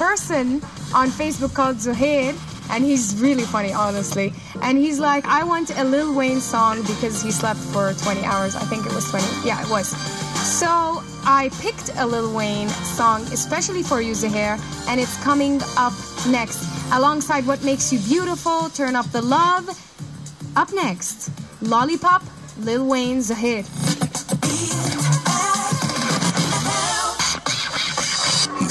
person on Facebook called Zuhair, and he's really funny, honestly. And he's like, I want a Lil Wayne song because he slept for 20 hours. I think it was 20. Yeah, it was. So I picked a Lil Wayne song, especially for you, Zuhair, and it's coming up next. Alongside What Makes You Beautiful, Turn Up the Love. Up next, Lollipop, Lil Wayne, Zuhair.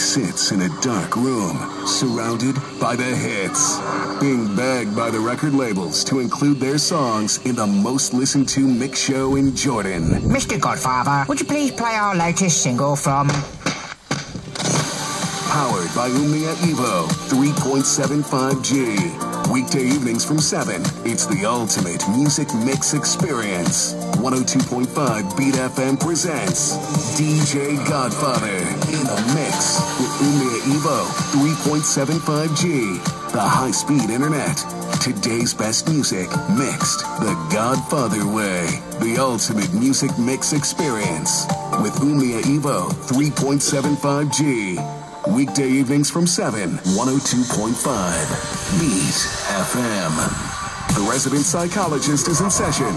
Sits in a dark room, surrounded by the hits, being begged by the record labels to include their songs in the most listened to mix show in Jordan. Mr. Godfather, would you please play our latest single from Powered by Umniah Evo 3.75G. Weekday evenings from 7. It's the ultimate music mix experience. 102.5 Beat FM presents DJ Godfather the mix with Umniah Evo 3.75G. The high speed internet. Today's best music mixed the Godfather way. The ultimate music mix experience with Umniah Evo 3.75G. Weekday evenings from 7, 102.5. Beat FM. The resident psychologist is in session.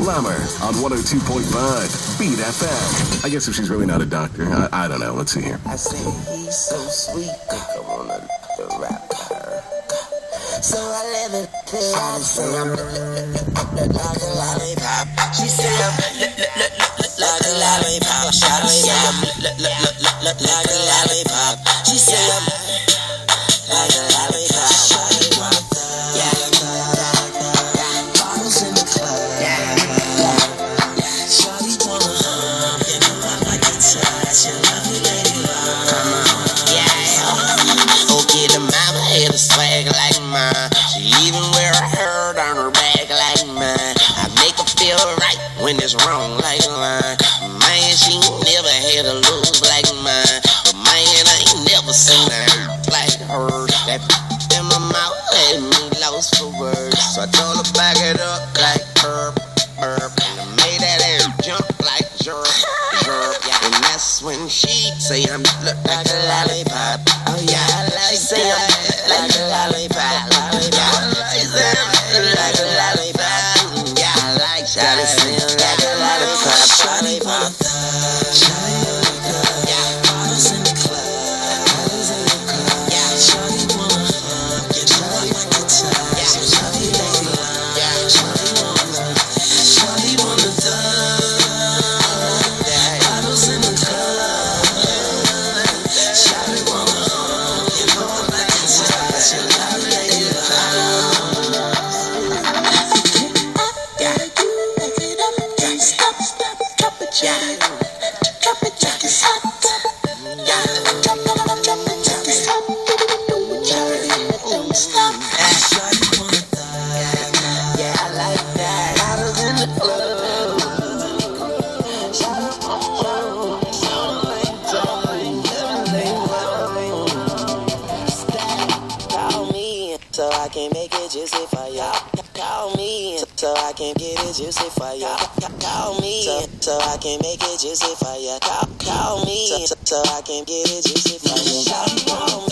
Lammer on 102.5. Beat FM. I guess if she's really not a doctor, I, I don't know. Let's see here. I say he's so sweet, I wanna rap her. So I let it Shawty say I'm like a lollipop. She say I'm like a lollipop. Shawty say I'm like a lollipop. She say I'm when it's wrong like mine. Man, she never had a look like mine. But man, I ain't never seen a like hers. That in my mouth had me lost for words. So I told her back it up like herb. And I made that air jump like jerk. Yeah. And that's when she say I'm look like a lollipop. Stop, drop can make it juicy for ya. Call me so I can get it juicy for ya. Call me so, I can make it juicy for ya. Call, me so, I can get it juicy for ya. Call me.